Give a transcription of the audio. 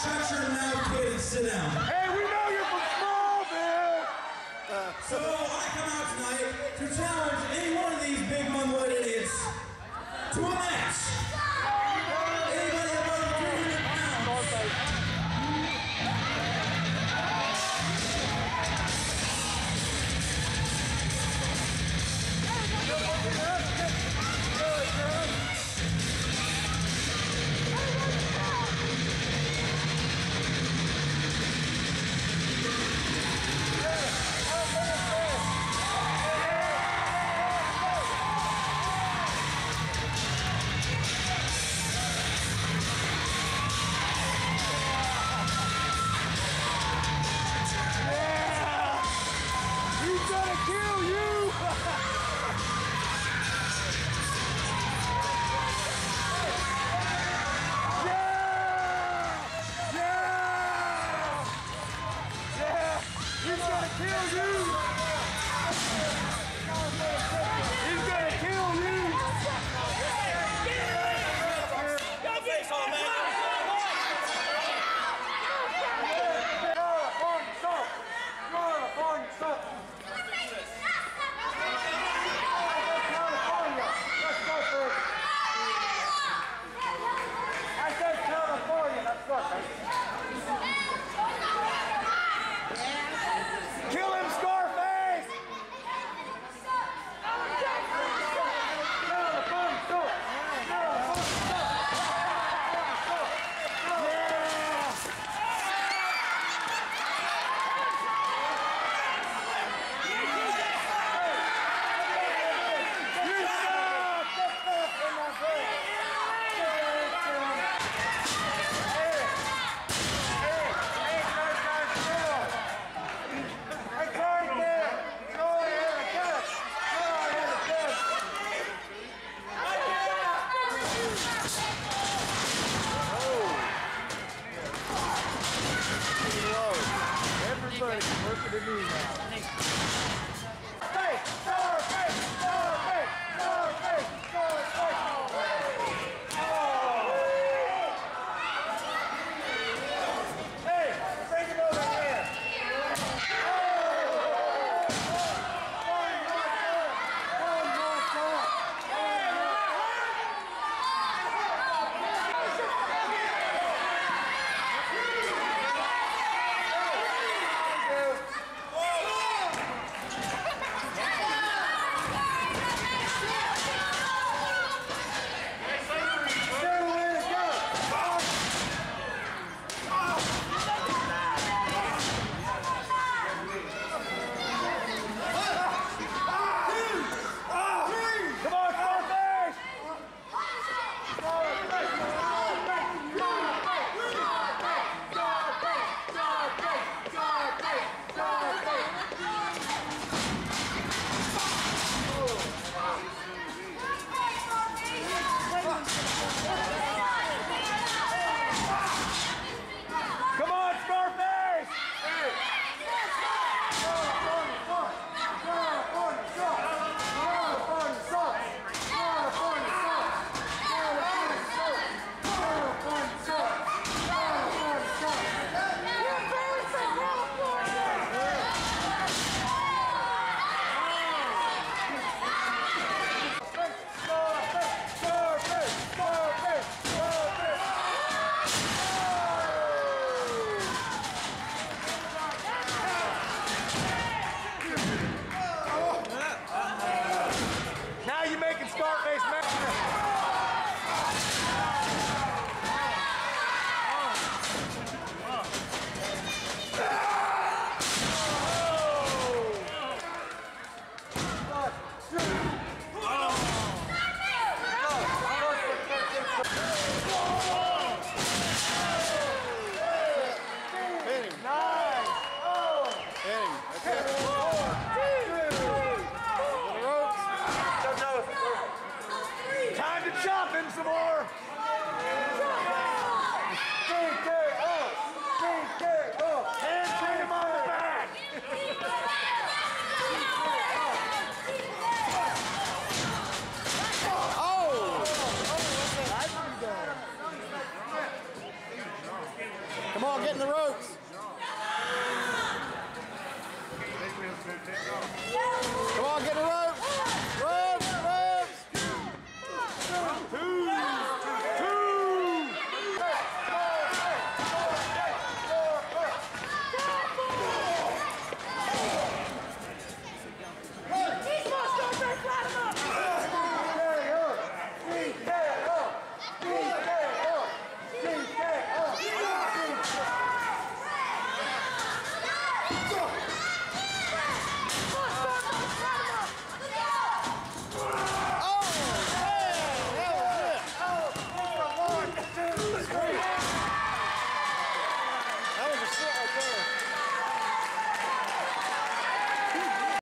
Shut your mouth, kid, and sit down. Hey, we know you're from Smallville. So I come out tonight to challenge any one of these big mumwood idiots to a match. He's gonna kill you! thank you to me now. Thanks. Thanks. Thanks. Come on, get it up!